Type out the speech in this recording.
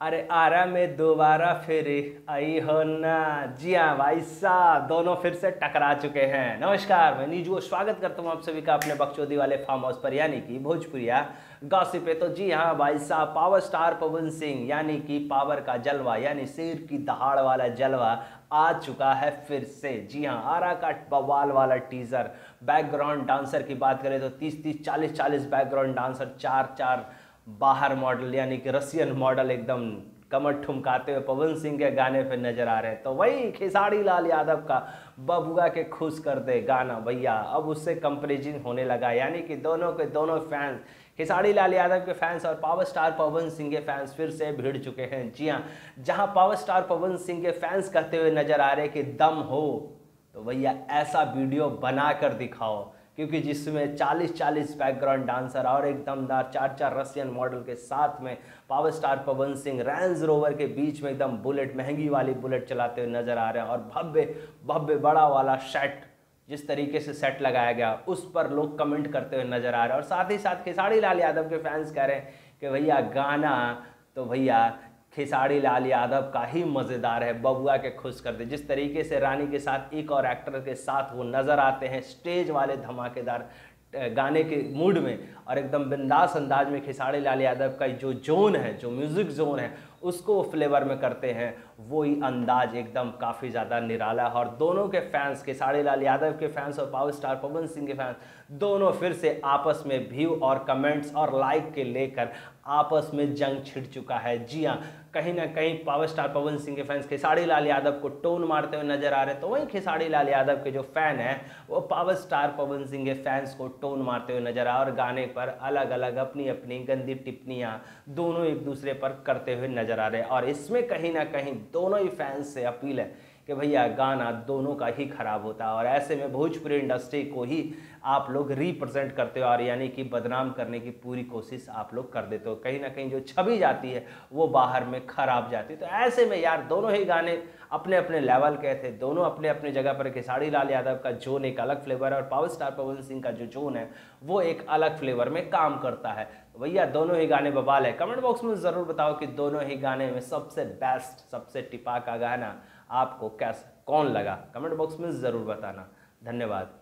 अरे आरा में दोबारा फिर आई हो ना। जी हाँ भाई साहब, दोनों फिर से टकरा चुके हैं। नमस्कार, मैं नीजू स्वागत करता हूँ आप सभी का अपने बक्चौदी वाले फार्म हाउस पर, यानी कि भोजपुरिया। गॉसिप पे तो जी हाँ भाई साहब पावर स्टार पवन सिंह, यानी कि पावर का जलवा, यानी शेर की दहाड़ वाला जलवा आ चुका है फिर से। जी हाँ आरा का बवाल वाला टीजर बैकग्राउंड डांसर की बात करें तो तीस तीस चालीस चालीस बैकग्राउंड डांसर चार चार बाहर मॉडल यानी कि रसियन मॉडल एकदम कमर ठुमकाते हुए पवन सिंह के गाने पे नज़र आ रहे हैं। तो वही खेसारी लाल यादव का बबुआ के खुश कर दे गाना। भैया, अब उससे कंपेरिजन होने लगा, यानी कि दोनों के दोनों फैंस खेसारी लाल यादव के फैंस और पावर स्टार पवन सिंह के फैंस फिर से भिड़ चुके हैं। जी हाँ जहाँ पावर स्टार पवन सिंह के फैंस कहते हुए नज़र आ रहे कि दम हो तो भैया ऐसा वीडियो बना कर दिखाओ। क्योंकि जिसमें 40-40 बैकग्राउंड डांसर और एक दमदार चार चार रशियन मॉडल के साथ में power star Pawan Singh Range Rover के बीच में एकदम बुलेट महँगी वाली बुलेट चलाते हुए नज़र आ रहे हैं और भव्य भव्य बड़ा वाला सेट जिस तरीके से सेट लगाया गया, उस पर लोग कमेंट करते हुए नज़र आ रहे हैं। और साथ ही साथ खेसारी लाल यादव के फैंस कह रहे हैं कि भैया गाना तो भैया खेसारी लाल यादव का ही मज़ेदार है, बबुआ के खुश कर दे। जिस तरीके से रानी के साथ एक और एक्टर के साथ वो नज़र आते हैं स्टेज वाले धमाकेदार गाने के मूड में, और एकदम बिंदास अंदाज में खिसाड़ी लाल यादव का जो जोन है, जो म्यूज़िक जोन है उसको फ्लेवर में करते हैं, वही अंदाज एकदम काफ़ी ज़्यादा निराला है। और दोनों के फैंस के लाल यादव के फैंस और पावर स्टार पवन सिंह के फैंस दोनों फिर से आपस में व्यू और कमेंट्स और लाइक के लेकर आपस में जंग छिड़ चुका है। जी हाँ कहीं ना कहीं पावर स्टार पवन सिंह के फैंस खेसारी लाल यादव को टोन मारते हुए नज़र आ रहे हैं। तो वहीं खेसारी लाल यादव के जो फ़ैन हैं, वो पावर स्टार पवन सिंह के फैंस को टोन मारते हुए नज़र आ और गाने पर अलग अलग अपनी अपनी गंदी टिप्पणियाँ दोनों एक दूसरे पर करते हुए नज़र आ रहे हैं। और इसमें कहीं ना कहीं दोनों ही फैंस से अपील है कि भैया गाना दोनों का ही खराब होता है और ऐसे में भोजपुरी इंडस्ट्री को ही आप लोग रिप्रेजेंट करते हो और यानी कि बदनाम करने की पूरी कोशिश आप लोग कर देते हो। कहीं ना कहीं जो छवि जाती है, वो बाहर में खराब जाती है। तो ऐसे में यार दोनों ही गाने अपने अपने लेवल के थे, दोनों अपने अपने जगह पर खेसारी लाल यादव का जोन एक अलग फ्लेवर है और पावर स्टार पवन सिंह का जो जोन है, वो एक अलग फ्लेवर में काम करता है। भैया दोनों ही गाने बबाल है। कमेंट बॉक्स में ज़रूर बताओ कि दोनों ही गाने में सबसे बेस्ट सबसे टिपा का गाना आपको कैसा कौन लगा? कमेंट बॉक्स में ज़रूर बताना। धन्यवाद।